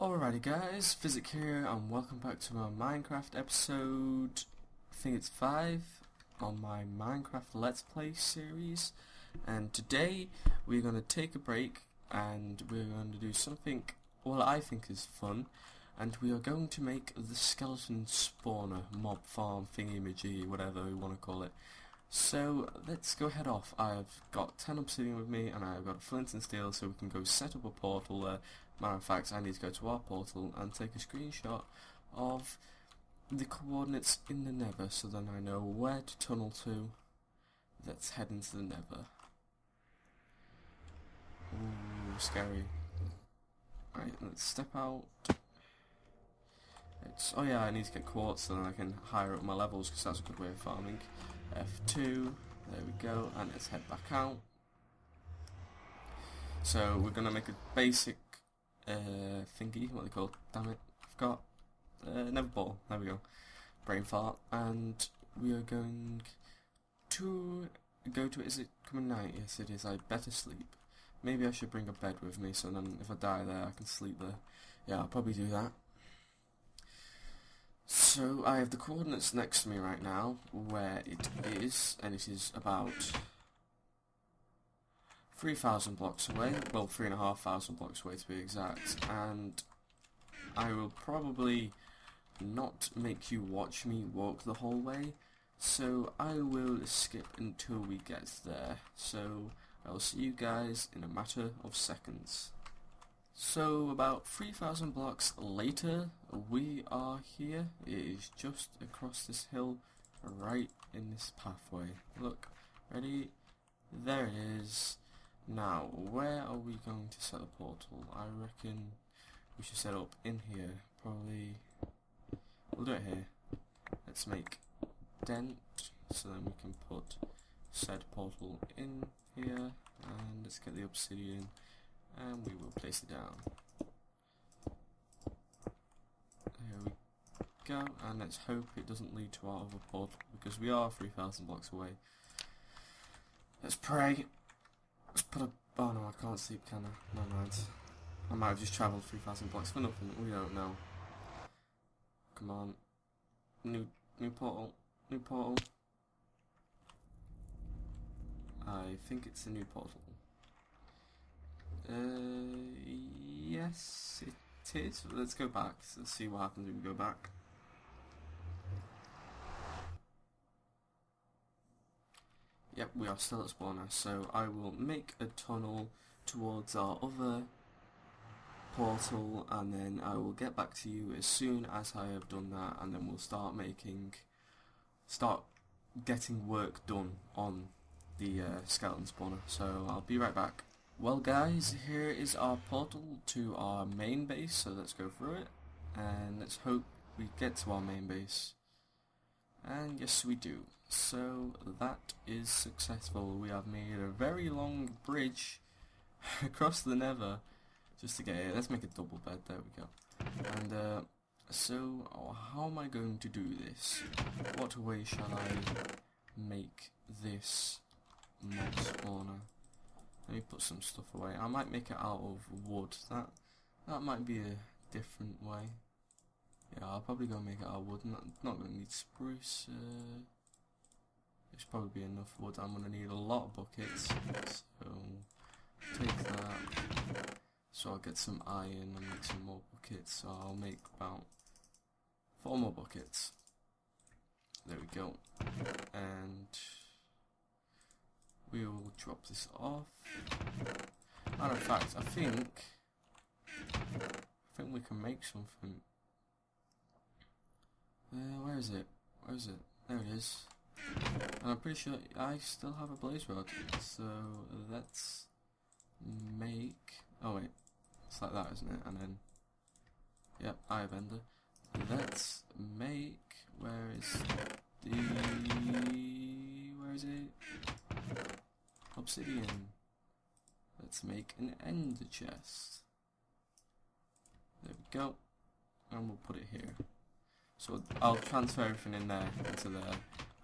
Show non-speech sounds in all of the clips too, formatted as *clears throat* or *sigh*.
Alrighty guys, FysiK here and welcome back to my Minecraft episode, I think it's 5, on my Minecraft Let's Play series. And today we're going to take a break and we're going to do something, well I think is fun, and we are going to make the skeleton spawner, mob farm, thingy-majiggy, whatever we want to call it. So let's go head off. I've got 10 obsidian with me and I've got flint and steel so we can go set up a portal there. Matter of fact, I need to go to our portal and take a screenshot of the coordinates in the nether so then I know where to tunnel to. Let's head into the nether. Ooh, scary. Right, let's step out. It's, oh yeah, I need to get quartz so then I can higher up my levels because that's a good way of farming. F2, there we go, and let's head back out. So we're going to make a basic uh, thingy, what they call, damn it, I forgot, uh, never ball, there we go, brain fart, and we are going to go to, is it coming night? Yes it is, I better sleep. Maybe I should bring a bed with me so then if I die there I can sleep there. Yeah, I'll probably do that. So I have the coordinates next to me right now, where it is, and it is about 3,000 blocks away, well 3,500 blocks away to be exact, and I will probably not make you watch me walk the whole way, so I will skip until we get there, so I will see you guys in a matter of seconds. So about 3,000 blocks later, we are here. It is just across this hill, right in this pathway. Look, ready? There it is. Now, where are we going to set the portal? I reckon we should set up in here. Probably, we'll do it here. Let's make dent, so then we can put said portal in here, and let's get the obsidian and we will place it down. There we go, and let's hope it doesn't lead to our other portal, because we are 3,000 blocks away. Let's pray. Let's put a... Oh no, I can't sleep, can I? No mind. I might have just travelled 3,000 blocks for nothing, we don't know. Come on. New, new portal. New portal. I think it's a new portal. Uh, yes, it is. Let's go back. Let's see what happens when we go back. Yep, we are still at spawner, so I will make a tunnel towards our other portal and then I will get back to you as soon as I have done that and then we'll start making, start getting work done on the uh, skeleton spawner. So I'll be right back. Well guys, here is our portal to our main base, so let's go through it, and let's hope we get to our main base. And yes we do. So that is successful. We have made a very long bridge *laughs* across the nether just to get it. Let's make a double bed, there we go. And uh, so, oh, how am I going to do this? What way shall I make this mob spawner? Let me put some stuff away. I might make it out of wood. That that might be a different way. Yeah, I'll probably go make it out of wood. Not, not going to need spruce. Uh, there's probably be enough wood. I'm going to need a lot of buckets. So, take that. So I'll get some iron and make some more buckets. So I'll make about four more buckets. There we go. And we will drop this off. Matter of fact, I think I think we can make something. Uh, where is it? Where is it? There it is. And I'm pretty sure I still have a blaze rod. So let's make. Oh wait, it's like that, isn't it? And then, yep, I have ender. Let's make. Where is the? Where is it? obsidian. Let's make an ender chest. There we go. And we'll put it here. So I'll transfer everything in there into there.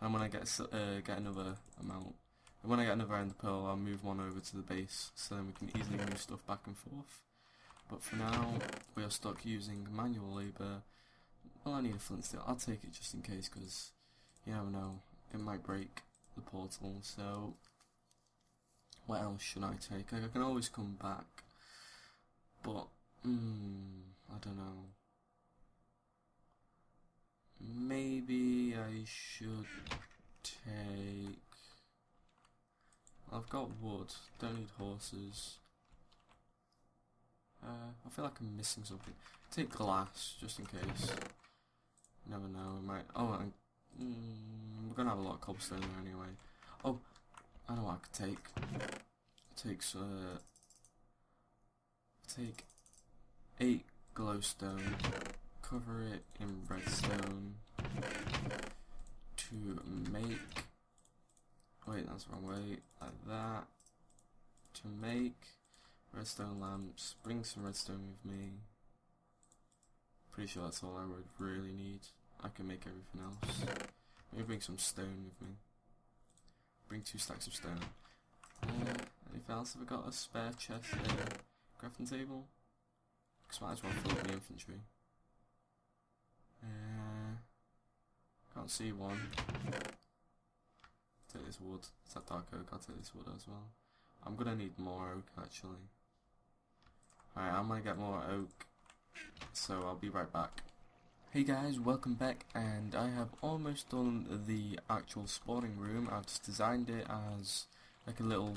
And when I get uh, get another amount, and when I get another ender pearl, I'll move one over to the base, so then we can easily move stuff back and forth. But for now, we are stuck using manual labour. Well, I need a flint steel. I'll take it just in case, because you never know. It might break the portal, so... What else should I take? I can always come back. But, hmm, I don't know. Maybe I should take... I've got wood, don't need horses. Uh, I feel like I'm missing something. Take glass, just in case. Never know, might... Oh, I'm, mm, we're gonna have a lot of cobblestone there anyway. Oh, I know what I could take. takes, uh... Take eight glowstone, cover it in redstone to make wait that's wrong way like that to make redstone lamps bring some redstone with me. Pretty sure that's all I would really need. I can make everything else. Maybe bring some stone with me. Bring two stacks of stone. Uh, anything else? Have I got a spare chest there crafting table? Because might as well fill up the infantry uh, can't see one take this wood. Is that dark oak? I'll take this wood as well. I'm gonna need more oak actually. Alright, I'm gonna get more oak. So I'll be right back. Hey guys, welcome back and I have almost done the actual spawning room. I've just designed it as like a little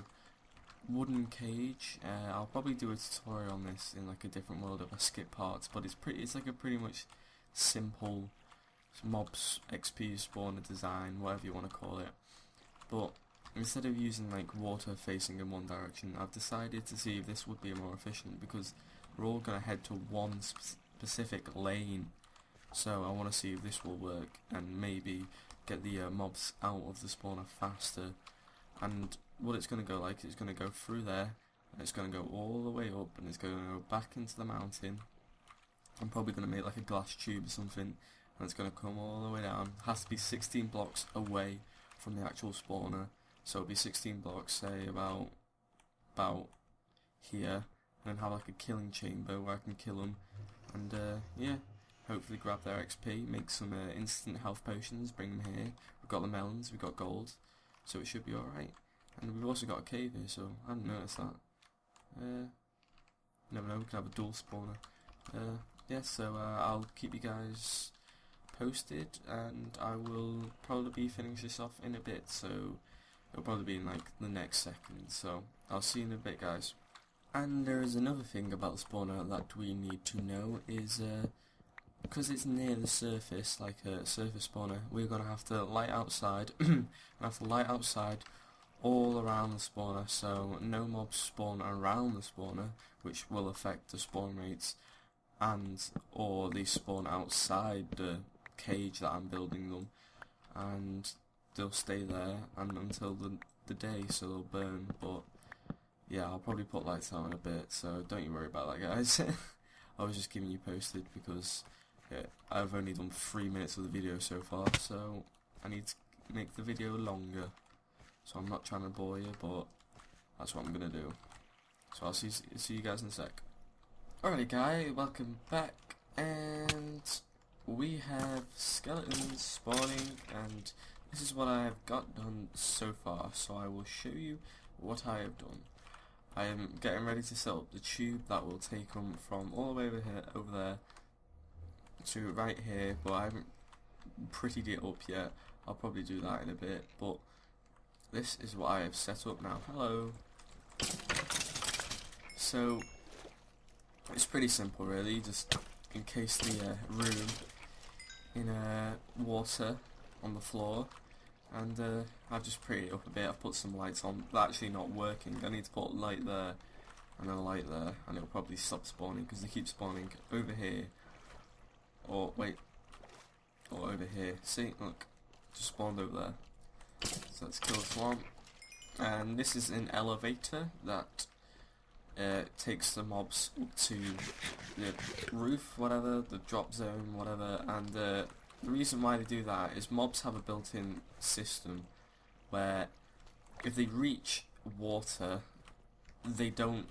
wooden cage. Uh, I'll probably do a tutorial on this in like a different world if I *laughs* skip parts, but it's pretty. It's like a pretty much simple mobs XP spawner design, whatever you want to call it. But instead of using like water facing in one direction, I've decided to see if this would be more efficient because we're all going to head to one sp specific lane. So I want to see if this will work and maybe get the uh, mobs out of the spawner faster. And what it's going to go like it's going to go through there and it's going to go all the way up and it's going to go back into the mountain. I'm probably going to make like a glass tube or something and it's going to come all the way down. It has to be 16 blocks away from the actual spawner. So it'll be 16 blocks, say about about here, and then have like a killing chamber where I can kill them, and uh, yeah, hopefully grab their XP, make some uh, instant health potions, bring them here. We've got the melons, we've got gold, so it should be alright. And we've also got a cave here, so I hadn't noticed that. Uh, never know, we can have a dual spawner. Uh, yeah, so uh, I'll keep you guys posted and I will probably be finishing this off in a bit so it'll probably be in like the next second so I'll see you in a bit guys. And there is another thing about the spawner that we need to know is uh, because it's near the surface, like a surface spawner, we're going to have to light outside, *clears throat* and have to light outside all around the spawner, so no mobs spawn around the spawner, which will affect the spawn rates, and or they spawn outside the cage that I'm building them, and they'll stay there and until the the day, so they'll burn. But yeah, I'll probably put lights out in a bit, so don't you worry about that, guys. *laughs* I was just giving you posted because yeah, I've only done three minutes of the video so far, so I need to make the video longer. So I'm not trying to bore you, but that's what I'm gonna do. So I'll see see you guys in a sec. Alrighty, guys, welcome back, and we have skeletons spawning and this is what I have got done so far so I will show you what I have done. I am getting ready to set up the tube that will take them from all the way over here over there to right here but I haven't prettied it up yet. I'll probably do that in a bit but this is what I have set up now. Hello. So it's pretty simple really just encase the uh, room in uh, water on the floor and uh, I've just prettied it up a bit, I've put some lights on, they're actually not working, I need to put light there and a light there and it'll probably stop spawning because they keep spawning over here or wait or over here, see look just spawned over there. So let's kill this one. And this is an elevator that uh, takes the mobs to the roof, whatever, the drop zone, whatever, and uh, the reason why they do that is mobs have a built-in system where if they reach water, they don't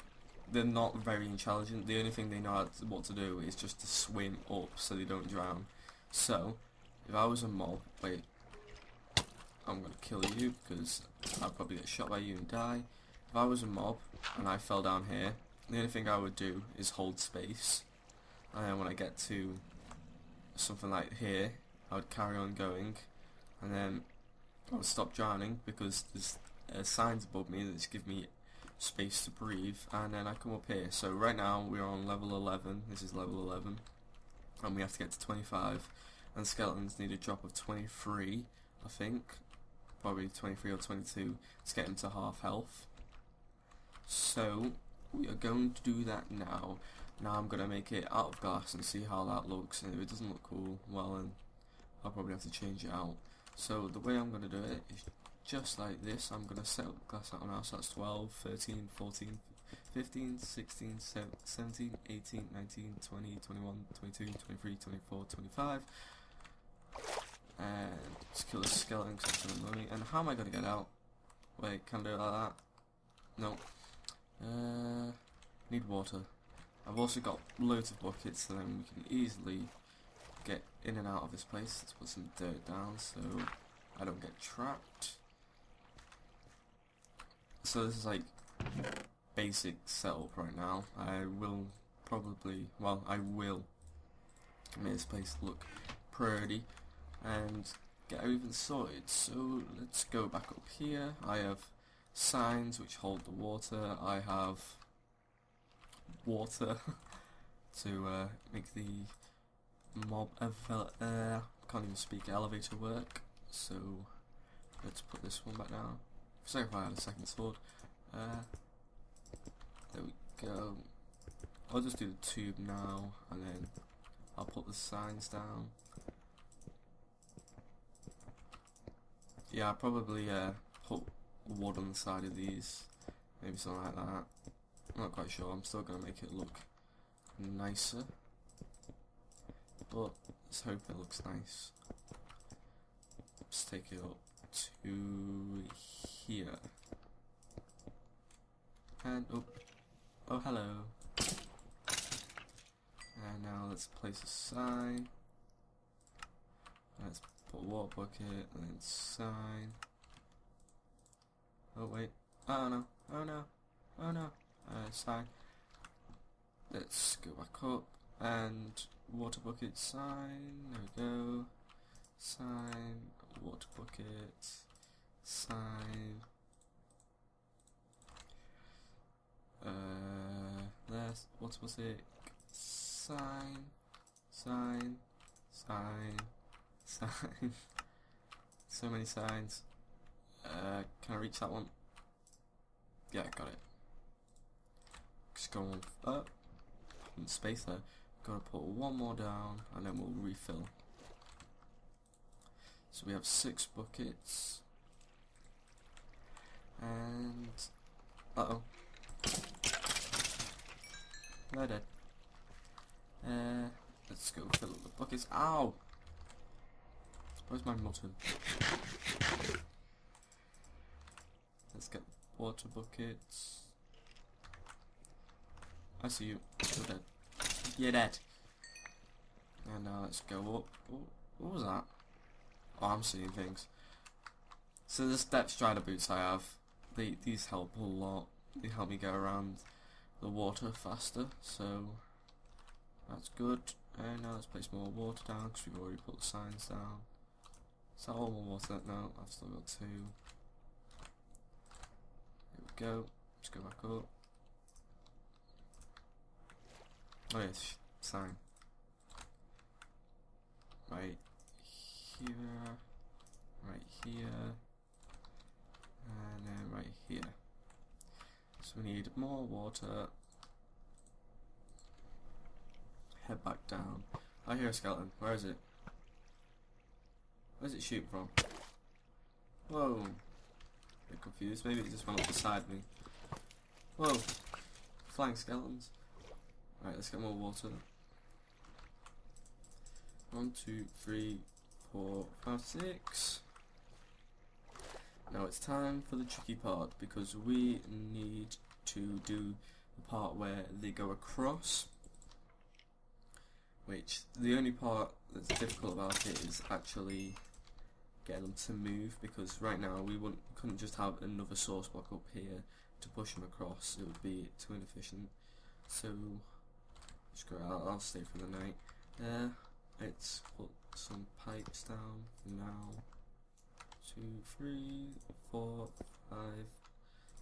they're not very intelligent. The only thing they know what to do is just to swim up so they don't drown. So, if I was a mob, wait, I'm gonna kill you because I'll probably get shot by you and die. If I was a mob and I fell down here, the only thing I would do is hold space. And then when I get to something like here, I would carry on going, and then I would stop drowning because there's uh, signs above me that give me space to breathe, and then I come up here. So right now we're on level 11, this is level 11, and we have to get to 25, and skeletons need a drop of 23, I think, probably 23 or 22 to get them to half health. So we are going to do that now. Now I'm going to make it out of glass and see how that looks, and if it doesn't look cool, well then I'll probably have to change it out. So the way I'm going to do it is just like this. I'm going to set up glass out now, so that's 12, 13, 14, 15, 16, 17, 18, 19, 20, 21, 22, 23, 24, 25. And let's kill the skeleton because annoy me. And how am I going to get out? Wait, can I do it like that? No. Uh, need water. I've also got loads of buckets so then we can easily get in and out of this place. Let's put some dirt down so I don't get trapped. So this is like basic setup right now. I will probably, well I will make this place look pretty and get everything sorted. So let's go back up here. I have signs which hold the water. I have water *laughs* to uh, make the mob uh, can't even speak elevator work. So let's put this one back down. Sorry if I had a second sword. Uh, there we go. I'll just do the tube now and then I'll put the signs down. Yeah, I'll probably uh, put wood on the side of these. Maybe something like that. I'm not quite sure. I'm still going to make it look nicer. But let's hope it looks nice. Let's take it up to here. And, oh, oh hello. And now let's place a sign. Let's put a water bucket and then sign. Wait. Oh no. Oh no. Oh no. Uh, sign. Let's go back up and water bucket sign. There we go. Sign. Water bucket. Sign. Uh, there's water bucket. Sign. Sign. Sign. *laughs* Sign. so many signs. Uh, can I reach that one? Yeah, got it. Just go up. Space there. Gotta put one more down and then we'll refill. So we have six buckets. And... Uh-oh. They're dead. Uh, let's go fill up the buckets. Ow! Where's my mutton? Water buckets. I see you. You're dead. You're dead. And now let's go up. Oh, what was that? Oh, I'm seeing things. So the depth strider boots I have, they these help a lot. They help me get around the water faster, so that's good. And now let's place more water down because we've already put the signs down. Is that all my water? No, I've still got two. Go. Let's go back up. Oh yes, sign. Right here, right here, and then right here. So we need more water. Head back down. Oh, I hear a skeleton. Where is it? Where's it shooting from? Whoa. A bit confused. Maybe it just went up beside me. Whoa. Flying skeletons. Right, let's get more water. One, two, three, four, five, six. Now it's time for the tricky part because we need to do the part where they go across. Which the only part that's difficult about it is actually getting them to move because right now we wouldn't couldn't just have another source block up here to push them across. It would be too inefficient. So screw it, I'll, stay for the night. There, let's put some pipes down now. Two, three, four, five,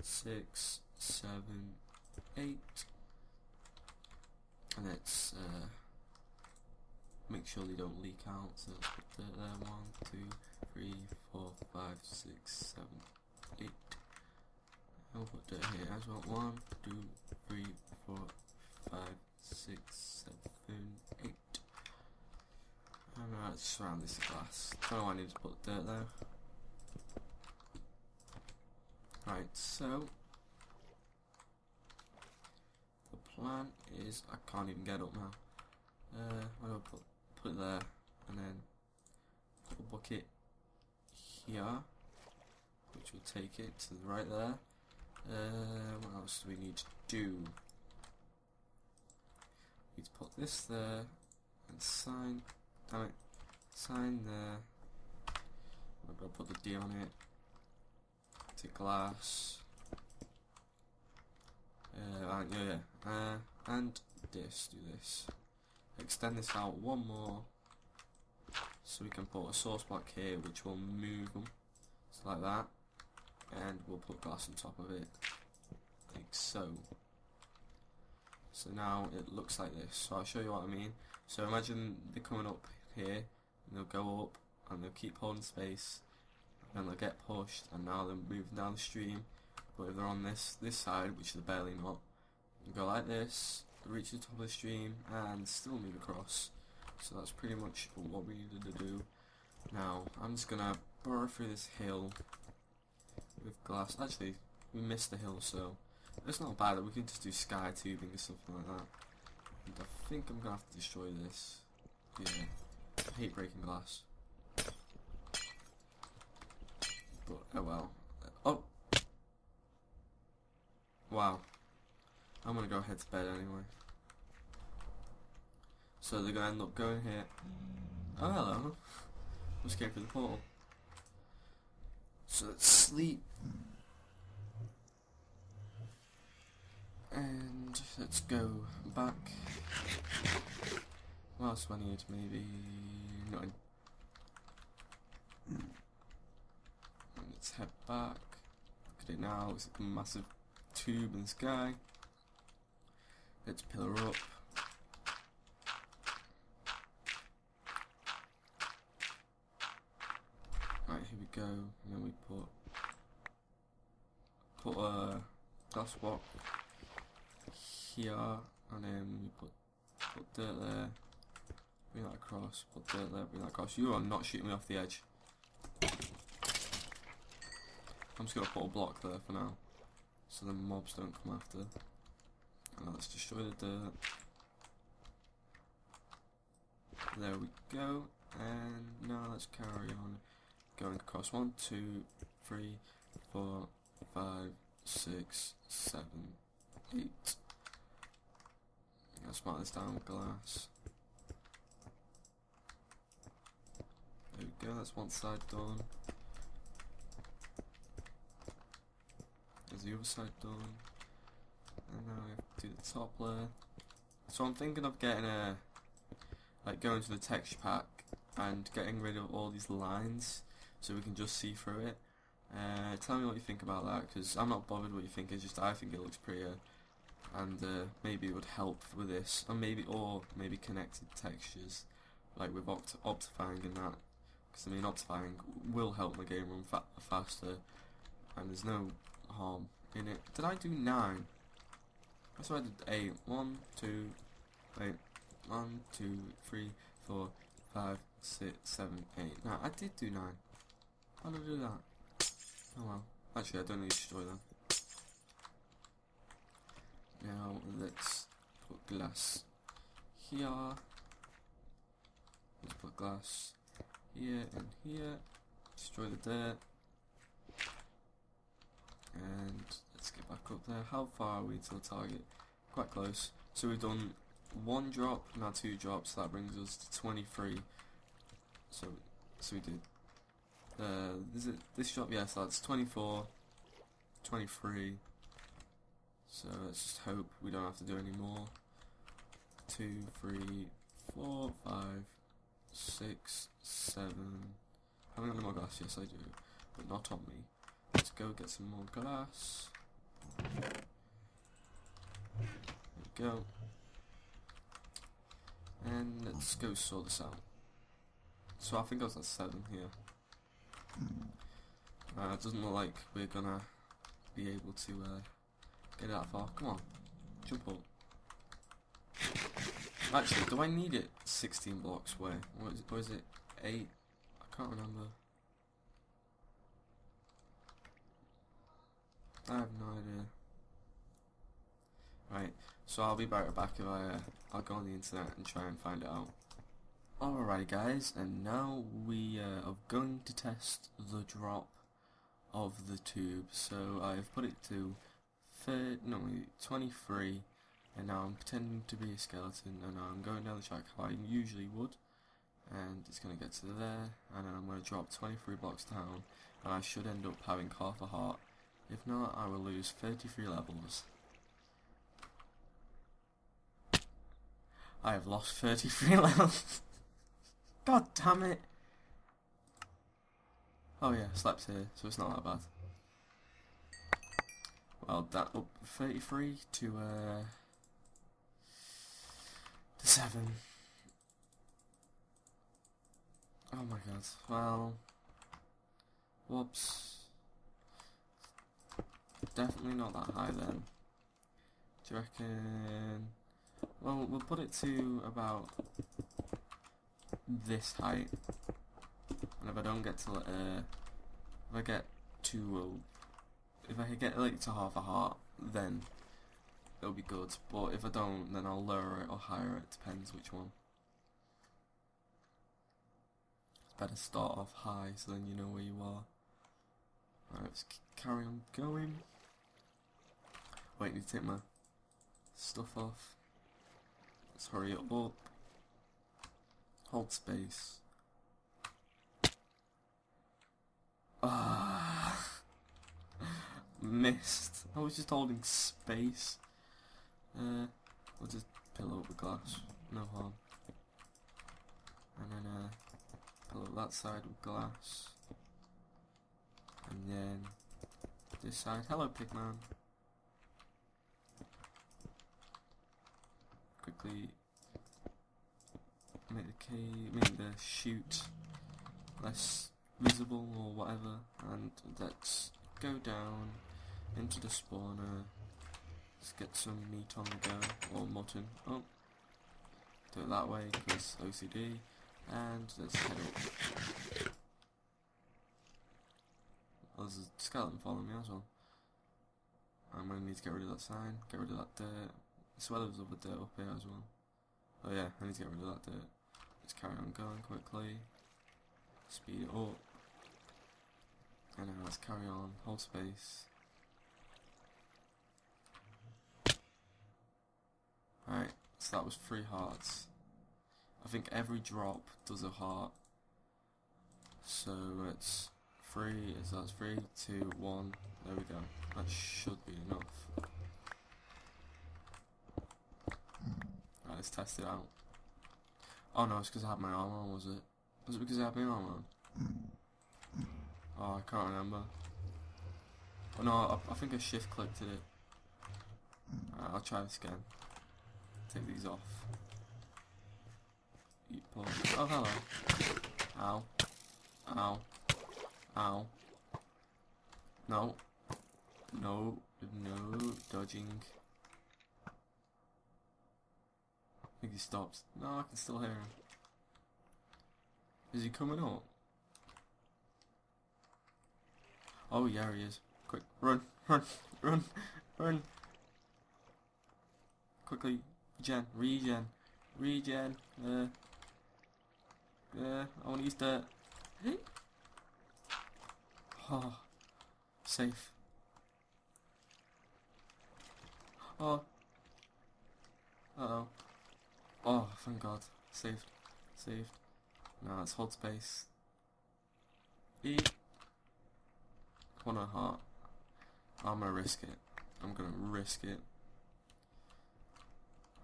six, seven, eight. And let's uh, make sure they don't leak out. So let's put there. One, two, three, four, five, six, seven, eight. I'll put that here as well. One, two, three, four, five, six, seven, eight. And uh, let's surround this glass. Don't know why I need to put dirt there. Right, so the plan is I can't even get up now. Uh, I'm gonna put put it there and then put a bucket here, which will take it to the right there. Uh, what else do we need to do? We need to put this there and sign. Damn it, sign there. I'm gonna put the D on it. To glass. Uh, yeah, yeah. Uh, and this, do this. Extend this out one more. So we can put a source block here which will move them. Just like that. And we'll put glass on top of it. Like so. So now it looks like this. So I'll show you what I mean. So imagine they're coming up here, and they'll go up, and they'll keep holding space, and they'll get pushed, and now they're moving down the stream. But if they're on this this side, which they're barely not, go like this, reach the top of the stream, and still move across. So that's pretty much what we needed to do. Now, I'm just gonna burrow through this hill with glass. Actually, we missed the hill, so it's not bad. We can just do sky tubing or something like that. And I think I'm gonna have to destroy this. Yeah, I hate breaking glass. But oh well. Uh, oh, wow. I'm gonna go head to bed anyway. So they're gonna end up going here. Mm. Oh hello. Just came through the portal. So let's sleep. And let's go back. What else do I need? Maybe nine. Let's head back. Look at it now. It's a massive tube in the sky. Let's pillar up. Right, here we go. And then we put put a glass block here, and then we put put dirt there. Bring that across. Put dirt there. Bring that across. You are not shooting me off the edge. I'm just gonna put a block there for now, so the mobs don't come after. And let's destroy the dirt. There we go. And now let's carry on going across. One, two, three, four, five, six, seven, eight. Let's mark this down with glass. There we go, that's one side done. There's the other side done. And now we have to do the top layer. So I'm thinking of getting a, like going to the texture pack and getting rid of all these lines so we can just see through it. Uh, tell me what you think about that because I'm not bothered what you think, it's just I think it looks prettier and uh, maybe it would help with this, or maybe or maybe connected textures like with opt OptiFine and that because I mean OptiFine will help my game run fa faster and there's no harm in it. Did I do 9? I swear I did 8. 1, 2, wait, 1, 2, 3, 4, 5, 6, 7, 8. No, I did do 9. How I do that? Oh well. Actually, I don't need to destroy them. Now, let's put glass here. Let's put glass here and here. Destroy the dirt. And let's get back up there. How far are we to the target? quite close. So we've done one drop, now two drops, that brings us to 23. So, so we did, uh, is it this drop? Yes, that's 24, 23. So let's just hope we don't have to do any more. Two, three, four, five, six, seven. Haven't got any more glass? Yes, I do, but not on me. Let's go get some more glass. There we go. And let's go sort this out. So I think I was at seven here. Uh, it doesn't look like we're gonna be able to uh, get that far. Come on, jump up. Actually, do I need it 16 blocks away? Or is, or is it 8? I can't remember. I have no idea. Right, so I'll be right back if I, uh, I'll go on the internet and try and find it out. Alright guys, and now we uh, are going to test the drop of the tube. So I've put it to third, no, 23, and now I'm pretending to be a skeleton, and I'm going down the track how I usually would, and it's going to get to there, and then I'm going to drop 23 blocks down, and I should end up having half a heart. If not, I will lose 33 levels. I have lost 33 *laughs* levels. God damn it. Oh yeah, slept here, so it's not that bad. Well, that up 33 to, uh, to 7. Oh my god, well, whoops. Definitely not that high then. Do you reckon... Well, we'll put it to about this height. And if I don't get to, uh, if I get to, uh, if I get like to half a heart, then it'll be good. But if I don't, then I'll lower it or higher it, depends which one. It's better start off high so then you know where you are. Alright, let's carry on going. Wait, need to take my stuff off. Let's hurry up. Hold space. Ah, missed. I was just holding space. Uh, we'll just pillow the glass. No harm. And then uh, pillow that side with glass. And then this side. Hello, Pigman. Quickly make the cave, make the chute less visible or whatever, and let's go down into the spawner. Let's get some meat on the go, or mutton. Oh, do it that way because OCD, and let's head up. Oh, there's a skeleton following me as well. I'm gonna need to get rid of that sign, get rid of that dirt. As well as other dirt up here as well. Oh yeah, I need to get rid of that dirt. Let's carry on going quickly. Speed it up. And now let's carry on. Hold space. Alright, so that was three hearts. I think every drop does a heart. So it's three, so that's three, two, one. There we go. That should be enough. Let's test it out. Oh no, it's because I had my arm on, was it? Was it because I had my arm on? Hmm. Oh, I can't remember. Oh no, I, I think I shift clicked it. Right, I'll try this again. Take these off. Oh, hello. Ow. Ow. Ow. No. No. No. Dodging. I think he stops. No, I can still hear him. Is he coming up? Oh yeah, he is. Quick, run, run, run, run. Quickly, regen, regen, regen. Uh, uh, I want to use that. *gasps* Oh, safe. Oh, Uh-oh. Oh, thank god. Saved. Saved. Now let's hold space. E. And a heart. I'm gonna risk it. I'm gonna risk it.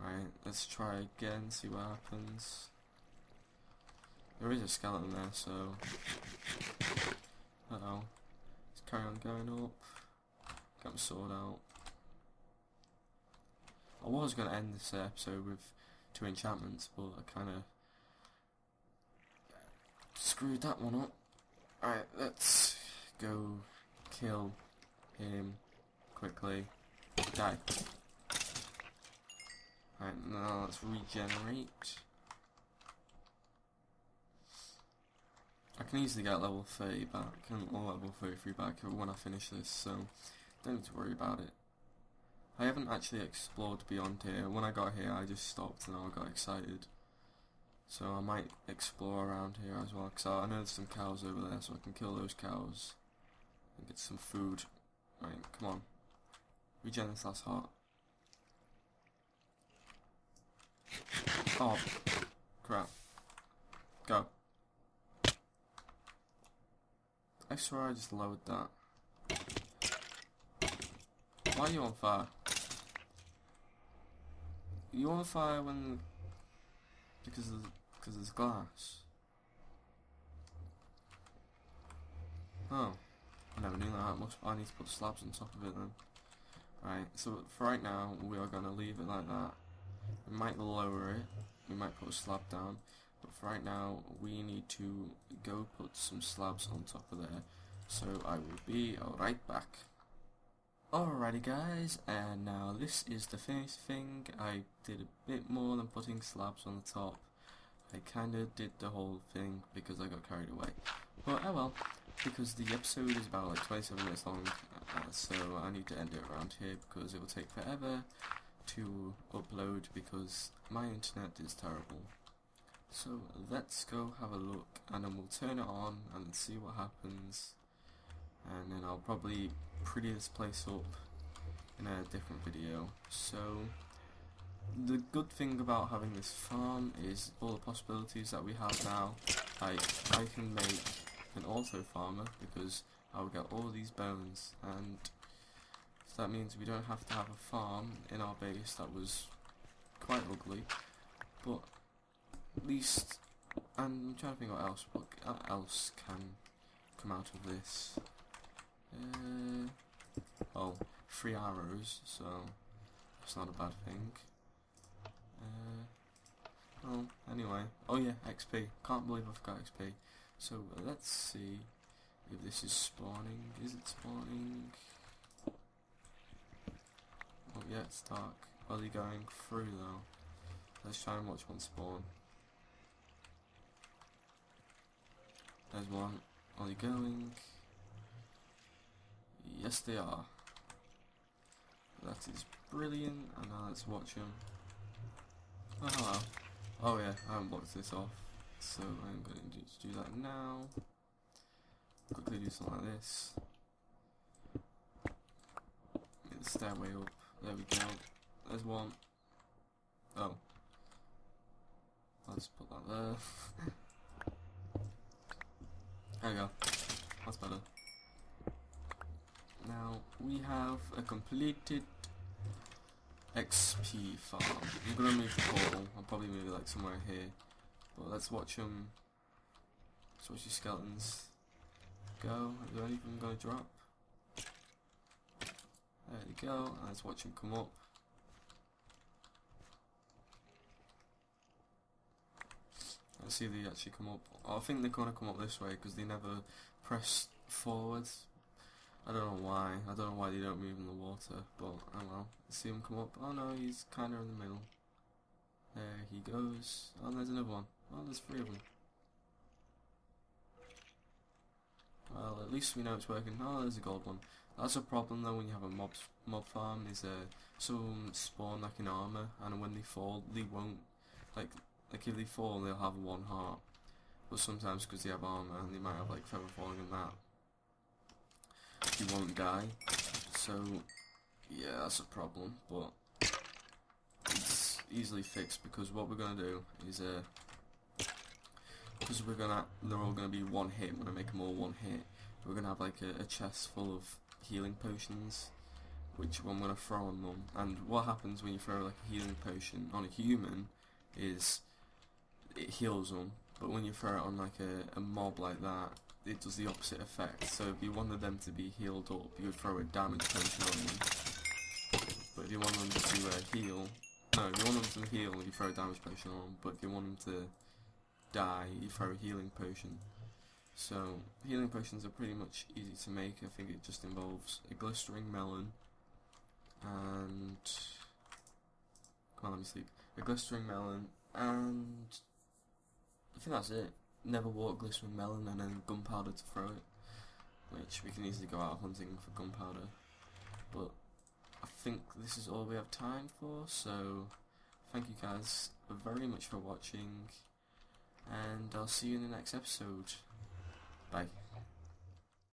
Alright, let's try again, see what happens. There is a skeleton there, so... Uh oh. Let's carry on going up. Get my sword out. I was going to end this episode with two enchantments, but I kind of screwed that one up. Alright, let's go kill him quickly. Die. Alright, now let's regenerate. I can easily get level 30 back, and, or level 33 back when I finish this, so don't need to worry about it. I haven't actually explored beyond here. When I got here, I just stopped and I got excited. So I might explore around here as well, because I know there's some cows over there, so I can kill those cows and get some food. Right, come on. Regen this last heart. Oh, crap. Go. I swear I just lowered that. Why are you on fire? You on fire when... Because of, because there's glass. Oh. I never knew that. Must, I need to put slabs on top of it then. Right, so for right now, we are going to leave it like that. We might lower it. We might put a slab down. But for right now, we need to go put some slabs on top of there. So I will be right back. Alrighty guys, and now this is the finished thing. I did a bit more than putting slabs on the top. I kinda did the whole thing because I got carried away. But oh well, because the episode is about like 27 minutes long, uh, so I need to end it around here because it will take forever to upload because my internet is terrible. So let's go have a look and then we'll turn it on and see what happens and then I'll probably pretty this place up in a different video. So the good thing about having this farm is all the possibilities that we have now. Like I can make an auto farmer because I'll get all these bones and that means we don't have to have a farm in our base that was quite ugly but at least and I'm trying to think what else what else can come out of this uh, oh, three arrows, so that's not a bad thing. Uh, well, anyway. Oh yeah, XP. Can't believe I've got XP. So let's see if this is spawning. Is it spawning? Oh yeah, it's dark. Are they going through though? Let's try and watch one spawn. There's one. Are they going? Yes, they are. That is brilliant, and now let's watch them. Oh, hello. Oh yeah, I haven't blocked this off, so I'm going to do that now. Quickly do something like this. Get the stairway up. There we go. There's one. Oh. I'll just put that there. *laughs* there we go. That's better. Now we have a completed XP farm. I'm gonna move the portal. I'll probably move it like somewhere here. But let's watch um, them. Let's watch these skeletons go. Is there anything gonna drop? There you go. And let's watch them come up. Let's see if they actually come up. Oh, I think they're gonna come up this way because they never press forwards I don't know why. I don't know why they don't move in the water, but I don't well. See him come up. Oh no, he's kind of in the middle. There he goes. Oh, there's another one. Oh, there's three of them. Well, at least we know it's working. Oh, there's a gold one. That's a problem though when you have a mob mob farm. Is uh, some spawn like in armor, and when they fall, they won't like like if they fall, they'll have one heart. But sometimes because they have armor, and they might have like feather falling and that, you won't die. So, yeah, that's a problem, but it's, easily fixed because what we're gonna do is uh because we're gonna they're all gonna be one hit we're going to make them all one hit. We're gonna have like a, a chest full of healing potions, which I'm gonna throw on them. And what happens when you throw like a healing potion on a human is it heals them, but when you throw it on like a, a mob like that, it does the opposite effect. So if you wanted them to be healed up, you would throw a damage potion on them. But if you want them to uh, heal, no, if you want them to heal, you throw a damage potion on them. But if you want them to die, you throw a healing potion. So healing potions are pretty much easy to make. I think it just involves a glistering melon and come on, let me sleep. A glistering melon and I think that's it. Nether wart glistering melon and then gunpowder to throw it, which we can easily go out hunting for gunpowder. But I think this is all we have time for. So thank you guys very much for watching and I'll see you in the next episode.